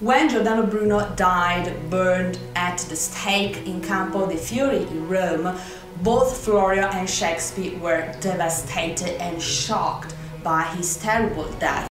When Giordano Bruno died, burned at the stake in Campo de' Fiori in Rome, both Florio and Shakespeare were devastated and shocked by his terrible death.